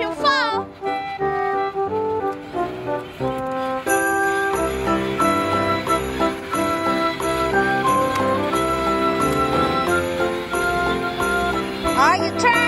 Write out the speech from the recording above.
you fall. Are you trying?